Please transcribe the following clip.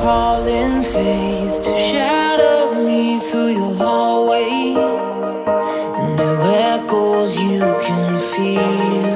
calling faith to shadow me through your hallways new echoes you can feel.